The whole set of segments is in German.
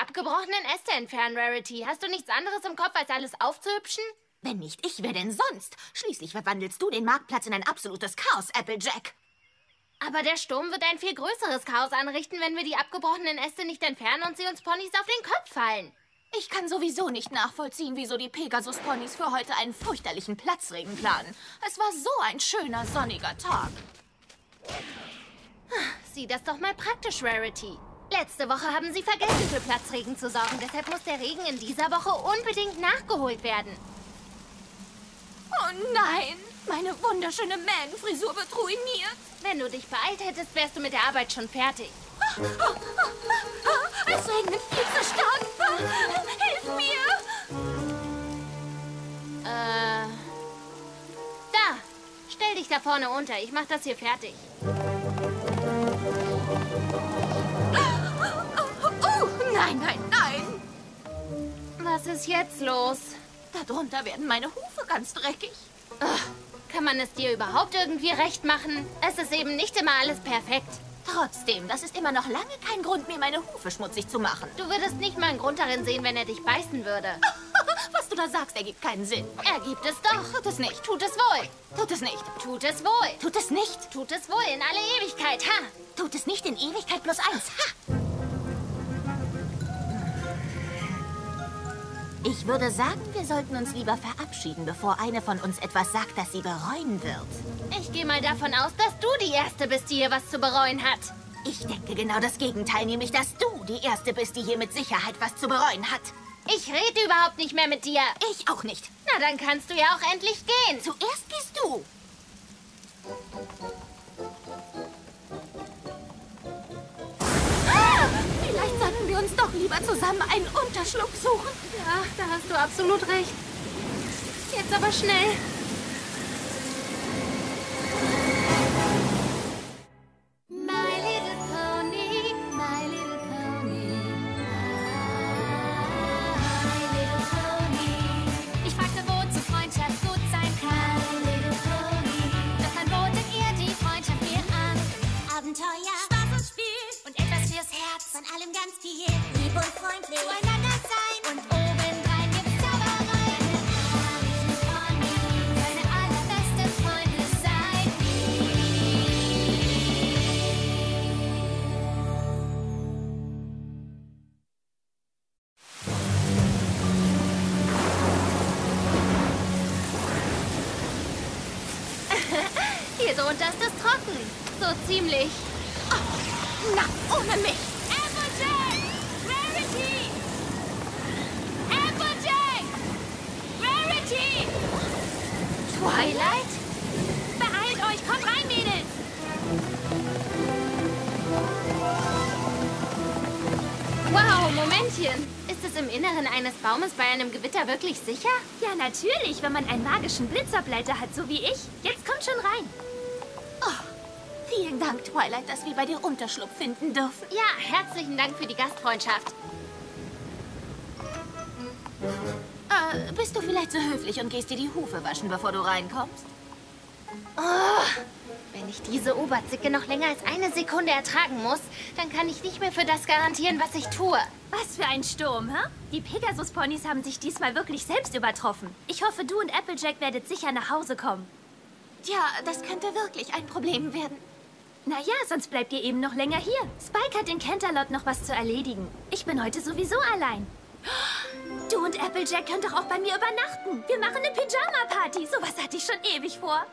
abgebrochenen Äste entfernen, Rarity. Hast du nichts anderes im Kopf, als alles aufzuhübschen? Wenn nicht ich, wer denn sonst? Schließlich verwandelst du den Marktplatz in ein absolutes Chaos, Applejack. Aber der Sturm wird ein viel größeres Chaos anrichten, wenn wir die abgebrochenen Äste nicht entfernen und sie uns Ponys auf den Kopf fallen. Ich kann sowieso nicht nachvollziehen, wieso die Pegasus-Ponys für heute einen fürchterlichen Platzregen planen. Es war so ein schöner, sonniger Tag. Sieh das doch mal praktisch, Rarity. Letzte Woche haben sie vergessen, für Platzregen zu sorgen. Deshalb muss der Regen in dieser Woche unbedingt nachgeholt werden. Oh nein, meine wunderschöne Man-Frisur wird ruiniert. Wenn du dich beeilt hättest, wärst du mit der Arbeit schon fertig. Es regnet viel zu stark. Hilf mir. Äh. Da. Stell dich da vorne unter. Ich mach das hier fertig. Nein, nein, nein. Was ist jetzt los? Darunter werden meine Hufe ganz dreckig. Ugh, kann man es dir überhaupt irgendwie recht machen? Es ist eben nicht immer alles perfekt. Trotzdem, das ist immer noch lange kein Grund, mir meine Hufe schmutzig zu machen. Du würdest nicht mal einen Grund darin sehen, wenn er dich beißen würde. Was du da sagst, ergibt keinen Sinn. Ergibt es doch. Tut es nicht. Tut es wohl. Tut es nicht. Tut es wohl. Tut es nicht. Tut es wohl in alle Ewigkeit. Ha! Tut es nicht in Ewigkeit plus eins. Ha! Ich würde sagen, wir sollten uns lieber verabschieden, bevor eine von uns etwas sagt, das sie bereuen wird. Ich gehe mal davon aus, dass du die Erste bist, die hier was zu bereuen hat. Ich denke genau das Gegenteil, nämlich, dass du die Erste bist, die hier mit Sicherheit was zu bereuen hat. Ich rede überhaupt nicht mehr mit dir. Ich auch nicht. Na, dann kannst du ja auch endlich gehen. Zuerst gehst du. Lieber zusammen einen Unterschlupf suchen. Ja, da hast du absolut recht. Jetzt aber schnell. Hier drunter ist trocken. So ziemlich. Na, ohne mich. Applejack! Rarity! Applejack! Rarity! Twilight? Beeilt euch, kommt rein, Mädels! Wow, Momentchen. Ist es im Inneren eines Baumes bei einem Gewitter wirklich sicher? Ja, natürlich, wenn man einen magischen Blitzableiter hat, so wie ich. Jetzt kommt schon rein. Vielen Dank, Twilight, dass wir bei dir Unterschlupf finden dürfen. Ja, herzlichen Dank für die Gastfreundschaft. Äh, bist du vielleicht so höflich und gehst dir die Hufe waschen, bevor du reinkommst? Wenn ich diese Oberzicke noch länger als eine Sekunde ertragen muss, dann kann ich nicht mehr für das garantieren, was ich tue. Was für ein Sturm, hä? Die Pegasus-Ponys haben sich diesmal wirklich selbst übertroffen. Ich hoffe, du und Applejack werdet sicher nach Hause kommen. Tja, das könnte wirklich ein Problem werden. Naja, sonst bleibt ihr eben noch länger hier. Spike hat in Canterlot noch was zu erledigen. Ich bin heute sowieso allein. Du und Applejack könnt doch auch bei mir übernachten. Wir machen eine Pyjama-Party. Sowas hatte ich schon ewig vor.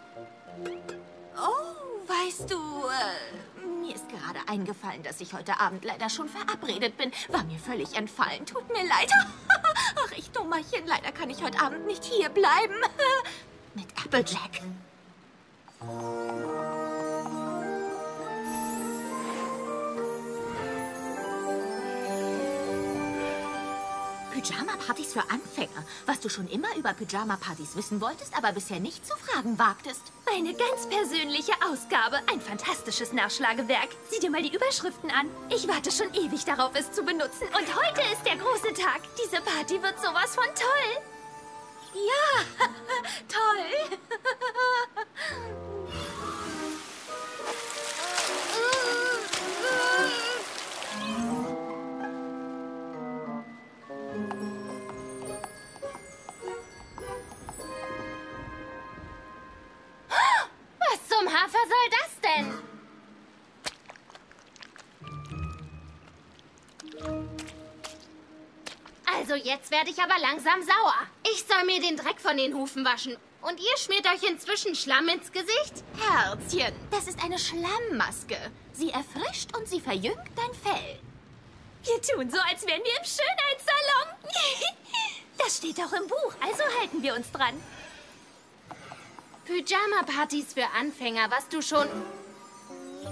Oh, weißt du, äh, mir ist gerade eingefallen, dass ich heute Abend leider schon verabredet bin. War mir völlig entfallen. Tut mir leid. Ach, ich Dummerchen. Leider kann ich heute Abend nicht hier bleiben. Mit Applejack. Pyjama-Partys für Anfänger. Was du schon immer über Pyjama-Partys wissen wolltest, aber bisher nicht zu fragen wagtest. Eine ganz persönliche Ausgabe. Ein fantastisches Nachschlagewerk. Sieh dir mal die Überschriften an. Ich warte schon ewig darauf, es zu benutzen. Und heute ist der große Tag. Diese Party wird sowas von toll. Ja, toll. jetzt werde ich aber langsam sauer. Ich soll mir den Dreck von den Hufen waschen. Und ihr schmiert euch inzwischen Schlamm ins Gesicht? Herzchen, das ist eine Schlammmaske. Sie erfrischt und sie verjüngt dein Fell. Wir tun so, als wären wir im Schönheitssalon. Das steht doch im Buch, also halten wir uns dran. Pyjama-Partys für Anfänger, was du schon...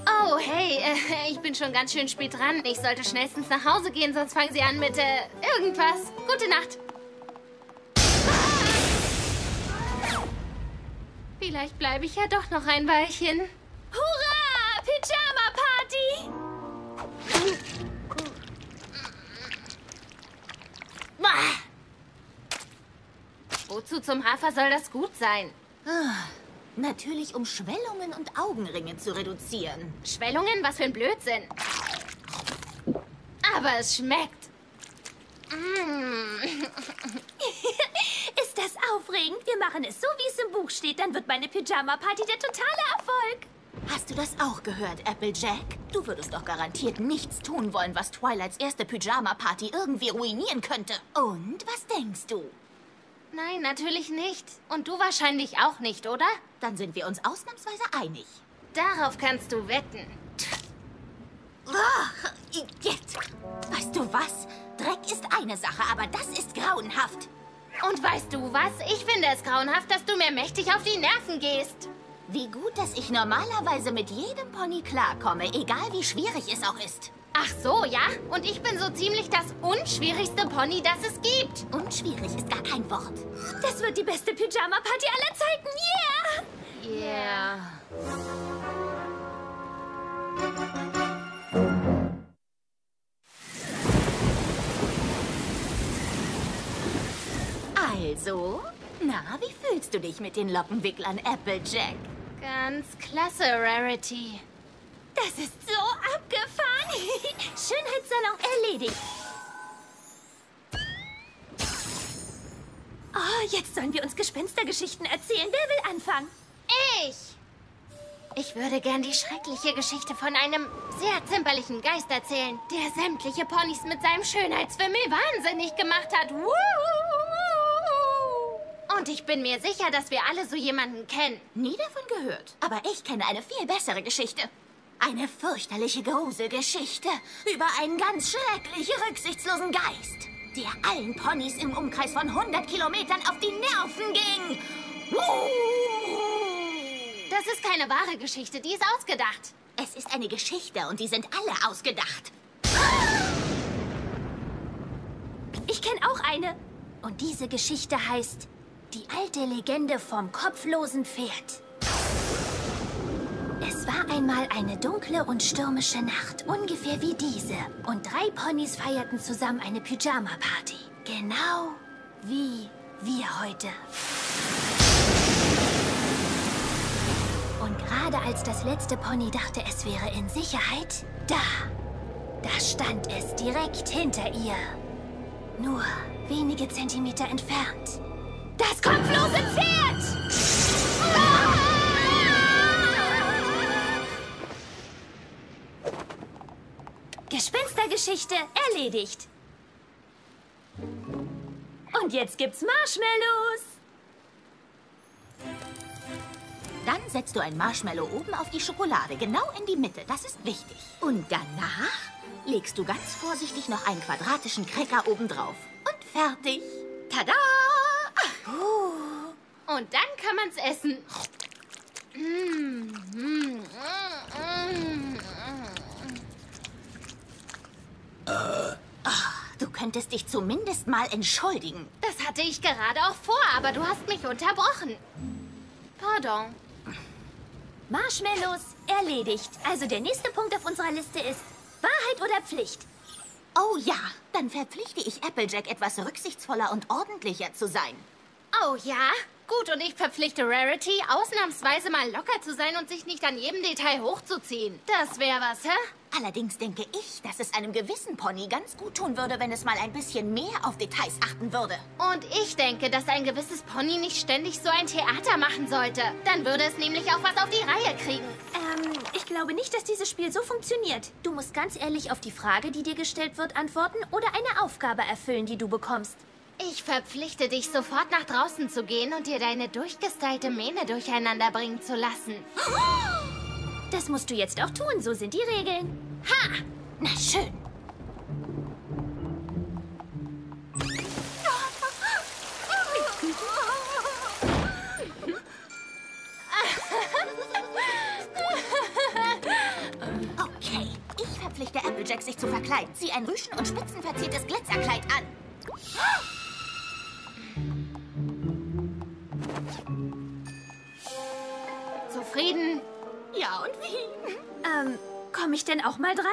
Oh, hey, äh, ich bin schon ganz schön spät dran. Ich sollte schnellstens nach Hause gehen, sonst fangen sie an mit, äh, irgendwas. Gute Nacht. Vielleicht bleibe ich ja doch noch ein Weilchen. Hurra! Pyjama-Party! Wozu zum Hafer soll das gut sein? Natürlich, um Schwellungen und Augenringe zu reduzieren. Schwellungen? Was für ein Blödsinn. Aber es schmeckt. Mm. Ist das aufregend? Wir machen es so, wie es im Buch steht. Dann wird meine Pyjama-Party der totale Erfolg. Hast du das auch gehört, Applejack? Du würdest doch garantiert nichts tun wollen, was Twilights erste Pyjama-Party irgendwie ruinieren könnte. Und was denkst du? Nein, natürlich nicht. Und du wahrscheinlich auch nicht, oder? Dann sind wir uns ausnahmsweise einig. Darauf kannst du wetten. Ach, Igitt. Weißt du was? Dreck ist eine Sache, aber das ist grauenhaft. Und weißt du was? Ich finde es grauenhaft, dass du mir mächtig auf die Nerven gehst. Wie gut, dass ich normalerweise mit jedem Pony klarkomme, egal wie schwierig es auch ist. Ach so, ja? Und ich bin so ziemlich das unschwierigste Pony, das es gibt. Unschwierig ist gar kein Wort. Das wird die beste Pyjama-Party aller Zeiten. Yeah! Yeah. Also, na, wie fühlst du dich mit den Lockenwicklern, Applejack? Ganz klasse, Rarity. Das ist so abgefahren. Schönheitssalon erledigt. Oh, jetzt sollen wir uns Gespenstergeschichten erzählen. Wer will anfangen? Ich! Ich würde gern die schreckliche Geschichte von einem sehr zimperlichen Geist erzählen, der sämtliche Ponys mit seinem Schönheitswimmel wahnsinnig gemacht hat. Und ich bin mir sicher, dass wir alle so jemanden kennen. Nie davon gehört. Aber ich kenne eine viel bessere Geschichte. Eine fürchterliche Gruselgeschichte über einen ganz schrecklich rücksichtslosen Geist, der allen Ponys im Umkreis von 100 Kilometern auf die Nerven ging. Das ist keine wahre Geschichte, die ist ausgedacht. Es ist eine Geschichte und die sind alle ausgedacht. Ich kenne auch eine. Und diese Geschichte heißt Die alte Legende vom kopflosen Pferd. Es war einmal eine dunkle und stürmische Nacht, ungefähr wie diese. Und drei Ponys feierten zusammen eine Pyjama-Party. Genau wie wir heute. Und gerade als das letzte Pony dachte, es wäre in Sicherheit, da, da stand es direkt hinter ihr. Nur wenige Zentimeter entfernt. Das kopflose Pferd! Gespenstergeschichte erledigt. Und jetzt gibt's Marshmallows. Dann setzt du ein Marshmallow oben auf die Schokolade, genau in die Mitte. Das ist wichtig. Und danach legst du ganz vorsichtig noch einen quadratischen Cracker obendrauf. Und fertig. Tada! Und dann kann man's essen. Mm, mm, mm, mm. Du könntest dich zumindest mal entschuldigen. Das hatte ich gerade auch vor, aber du hast mich unterbrochen. Pardon. Marshmallows erledigt. Also der nächste Punkt auf unserer Liste ist Wahrheit oder Pflicht. Oh ja, dann verpflichte ich Applejack etwas rücksichtsvoller und ordentlicher zu sein. Oh ja? Gut, und ich verpflichte Rarity, ausnahmsweise mal locker zu sein und sich nicht an jedem Detail hochzuziehen. Das wäre was, hä? Allerdings denke ich, dass es einem gewissen Pony ganz gut tun würde, wenn es mal ein bisschen mehr auf Details achten würde. Und ich denke, dass ein gewisses Pony nicht ständig so ein Theater machen sollte. Dann würde es nämlich auch was auf die Reihe kriegen. Ähm, ich glaube nicht, dass dieses Spiel so funktioniert. Du musst ganz ehrlich auf die Frage, die dir gestellt wird, antworten oder eine Aufgabe erfüllen, die du bekommst. Ich verpflichte dich, sofort nach draußen zu gehen und dir deine durchgestylte Mähne durcheinander bringen zu lassen. Das musst du jetzt auch tun, so sind die Regeln. Ha! Na schön. Okay, ich verpflichte Applejack, sich zu verkleiden. Zieh ein rüschen- und spitzenverziertes Glitzerkleid an. Zufrieden? Ja, und wie? Ähm, komme ich denn auch mal dran?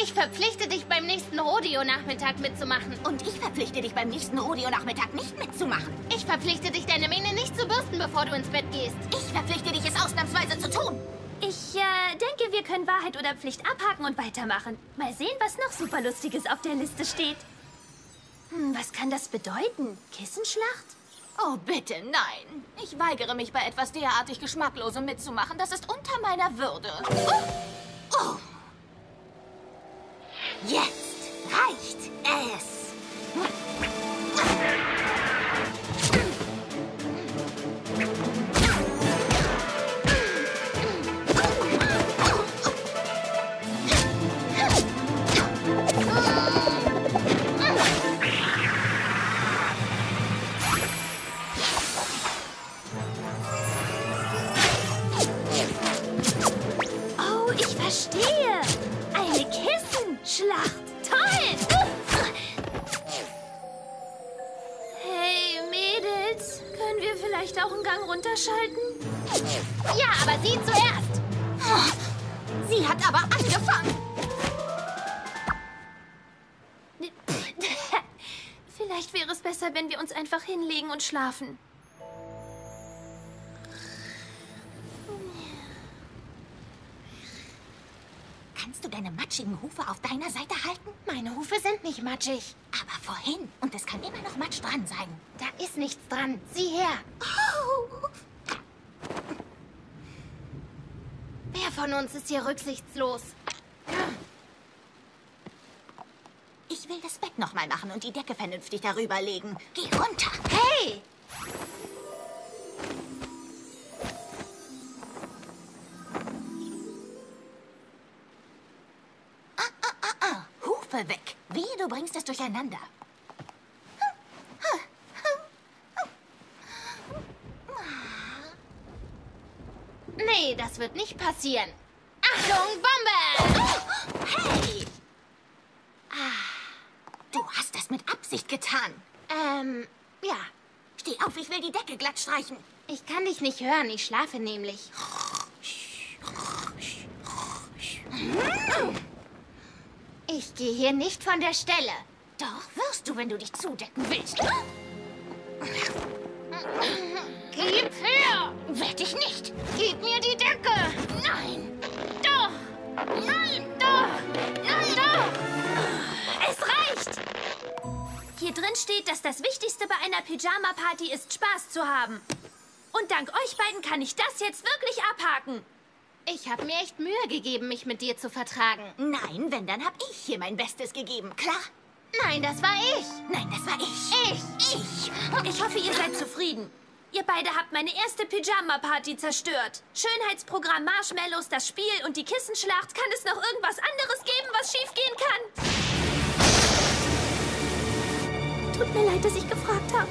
Ich verpflichte dich, beim nächsten Rodeo-Nachmittag mitzumachen. Und ich verpflichte dich, beim nächsten Rodeo-Nachmittag nicht mitzumachen. Ich verpflichte dich, deine Mähne nicht zu bürsten, bevor du ins Bett gehst. Ich verpflichte dich, es ausnahmsweise zu tun. Ich äh, denke, wir können Wahrheit oder Pflicht abhaken und weitermachen. Mal sehen, was noch super Lustiges auf der Liste steht. Hm, was kann das bedeuten? Kissenschlacht? Oh, bitte, nein. Ich weigere mich, bei etwas derartig Geschmacklosem mitzumachen. Das ist unter meiner Würde. Oh. Jetzt reicht es. Vielleicht auch einen Gang runterschalten? Ja, aber sie zuerst. Sie hat aber angefangen. Vielleicht wäre es besser, wenn wir uns einfach hinlegen und schlafen. Kannst du deine matschigen Hufe auf deiner Seite halten? Meine Hufe sind nicht matschig. Aber vorhin. Und es kann immer noch Matsch dran sein. Da ist nichts dran. Sieh her. Oh. Wer von uns ist hier rücksichtslos? Ich will das Bett noch mal machen und die Decke vernünftig darüber legen. Geh runter. Hey! Bringst es durcheinander. Nee, das wird nicht passieren. Achtung, Bombe! Hey! Du hast das mit Absicht getan. Ähm, ja. Steh auf, ich will die Decke glatt streichen. Ich kann dich nicht hören. Ich schlafe nämlich. Ich gehe hier nicht von der Stelle. Doch, wirst du, wenn du dich zudecken willst. Gib her! Werd ich nicht. Gib mir die Decke! Nein. Doch! Nein! Doch! Nein, doch! Es reicht! Hier drin steht, dass das Wichtigste bei einer Pyjama-Party ist, Spaß zu haben. Und dank euch beiden kann ich das jetzt wirklich abhaken. Ich habe mir echt Mühe gegeben, mich mit dir zu vertragen. Nein, wenn, dann hab ich hier mein Bestes gegeben. Klar? Nein, das war ich. Nein, das war ich. Ich. Ich. Ich hoffe, ihr seid zufrieden. Ihr beide habt meine erste Pyjama-Party zerstört. Schönheitsprogramm Marshmallows, das Spiel und die Kissenschlacht. Kann es noch irgendwas anderes geben, was schiefgehen kann? Tut mir leid, dass ich gefragt habe.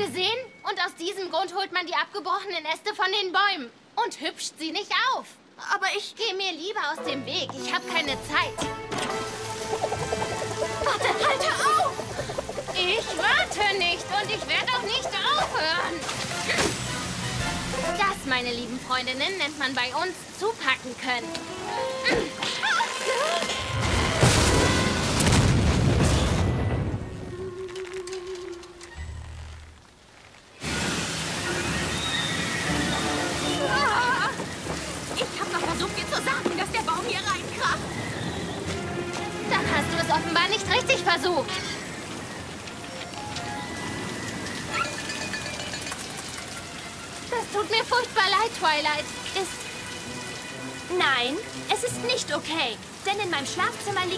Gesehen? Und aus diesem Grund holt man die abgebrochenen Äste von den Bäumen und hübscht sie nicht auf. Aber ich... Geh mir lieber aus dem Weg. Ich habe keine Zeit. Warte, halte auf! Ich warte nicht und ich werde auch nicht aufhören. Das, meine lieben Freundinnen, nennt man bei uns zupacken können.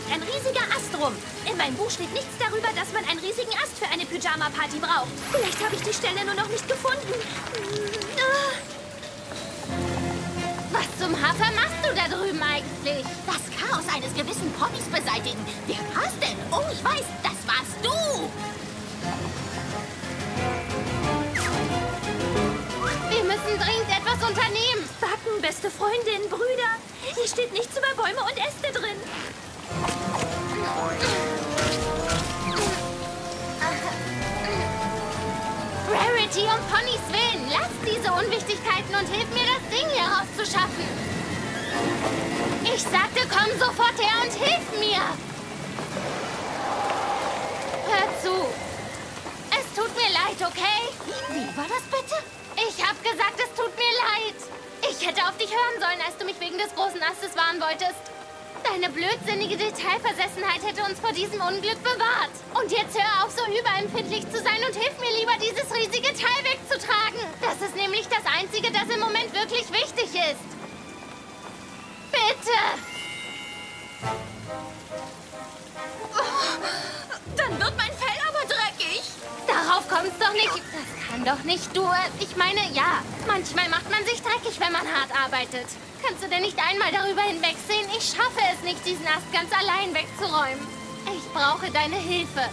Liegt ein riesiger Ast rum. In meinem Buch steht nichts darüber, dass man einen riesigen Ast für eine Pyjama-Party braucht. Vielleicht habe ich die Stelle nur noch nicht gefunden. Was zum Hafer machst du da drüben eigentlich? Das Chaos eines gewissen Ponys beseitigen. Wer war's denn? Oh, ich weiß, das warst du. Wir müssen dringend etwas unternehmen. Backen, beste Freundin, Brüder. Hier steht nichts über Bäume und Äste drin. Rarity um Ponys Willen, lass diese Unwichtigkeiten und hilf mir, das Ding hier rauszuschaffen. Ich sagte, komm sofort her und hilf mir. Hör zu. Es tut mir leid, okay? Wie war das bitte? Ich hab gesagt, es tut mir leid. Ich hätte auf dich hören sollen, als du mich wegen des großen Astes warnen wolltest. Deine blödsinnige Detailversessenheit hätte uns vor diesem Unglück bewahrt. Und jetzt hör auf, so überempfindlich zu sein und hilf mir lieber, dieses riesige Teil wegzutragen. Das ist nämlich das Einzige, das im Moment wirklich wichtig ist. Bitte! Dann wird mein Fell aber dreckig. Darauf kommt's doch nicht. Das kann doch nicht du. äh, Ich meine, ja, manchmal macht man sich dreckig, wenn man hart arbeitet. Kannst du denn nicht einmal darüber hinwegsehen? Ich schaffe es nicht, diesen Ast ganz allein wegzuräumen. Ich brauche deine Hilfe.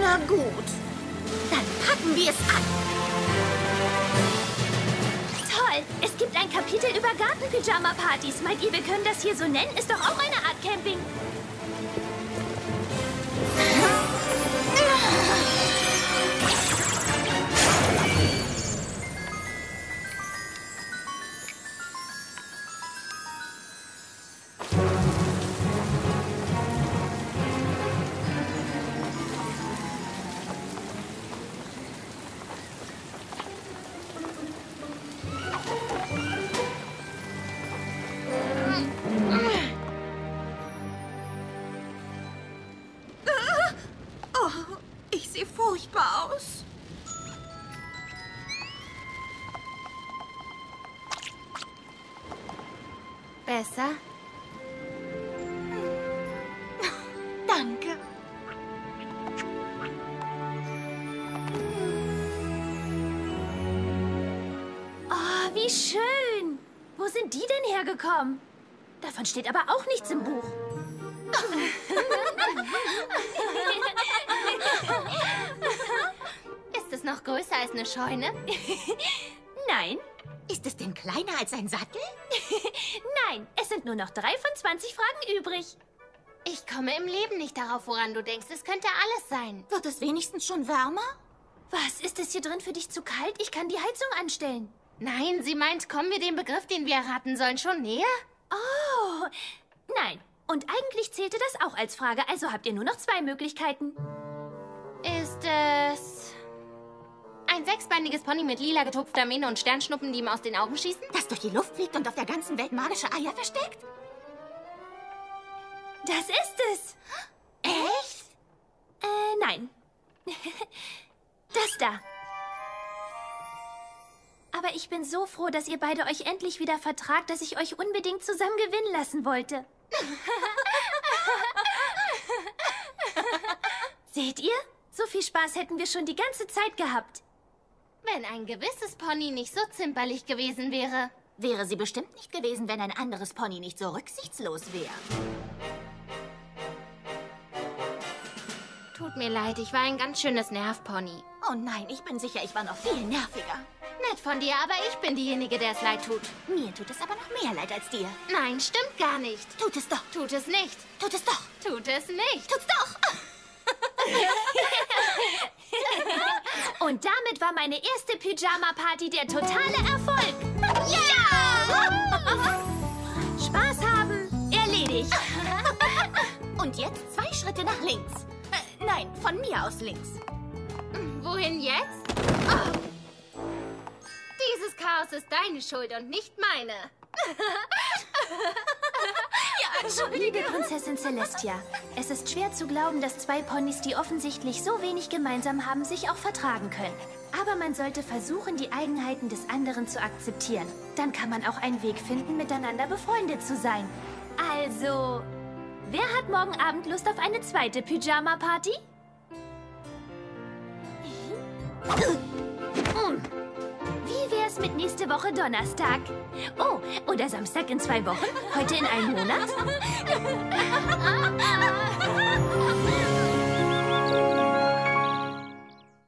Na gut. Dann packen wir es an. Toll, es gibt ein Kapitel über Garten-Pyjama-Partys. Meint ihr, wir können das hier so nennen? Ist doch auch eine Art Camping. Besser? Danke. Oh, wie schön. Wo sind die denn hergekommen? Davon steht aber auch nichts im Buch. Ist es noch größer als eine Scheune? Nein, Ist es denn kleiner als ein Sattel? nein, es sind nur noch drei von 20 Fragen übrig. Ich komme im Leben nicht darauf, woran du denkst. Es könnte alles sein. Wird es wenigstens schon wärmer? Was, ist es hier drin für dich zu kalt? Ich kann die Heizung anstellen. Nein, sie meint, kommen wir dem Begriff, den wir erraten sollen, schon näher? Oh, nein. Und eigentlich zählte das auch als Frage, also habt ihr nur noch zwei Möglichkeiten. Sechsbeiniges Pony mit lila getupfter Mähne und Sternschnuppen, die ihm aus den Augen schießen? Das durch die Luft fliegt und auf der ganzen Welt magische Eier versteckt? Das ist es. Echt? Äh, nein. das da. Aber ich bin so froh, dass ihr beide euch endlich wieder vertragt, dass ich euch unbedingt zusammen gewinnen lassen wollte. Seht ihr? So viel Spaß hätten wir schon die ganze Zeit gehabt. Wenn ein gewisses Pony nicht so zimperlich gewesen wäre. Wäre sie bestimmt nicht gewesen, wenn ein anderes Pony nicht so rücksichtslos wäre. Tut mir leid, ich war ein ganz schönes Nervpony. Oh nein, ich bin sicher, ich war noch viel nerviger. Nett von dir, aber ich bin diejenige, der es leid tut. Mir tut es aber noch mehr leid als dir. Nein, stimmt gar nicht. Tut es doch. Tut es nicht. Tut es doch. Tut es nicht. Tut's doch. Und damit war meine erste Pyjama-Party der totale Erfolg. Ja! Spaß haben, erledigt. Und jetzt zwei Schritte nach links. Äh, nein, von mir aus links. Wohin jetzt? Oh. Dieses Chaos ist deine Schuld und nicht meine. Liebe Prinzessin Celestia, es ist schwer zu glauben, dass zwei Ponys, die offensichtlich so wenig gemeinsam haben, sich auch vertragen können. Aber man sollte versuchen, die Eigenheiten des anderen zu akzeptieren. Dann kann man auch einen Weg finden, miteinander befreundet zu sein. Also, wer hat morgen Abend Lust auf eine zweite Pyjama-Party? Wär's mit nächste Woche Donnerstag? Oh, oder Samstag in zwei Wochen? Heute in einem Monat?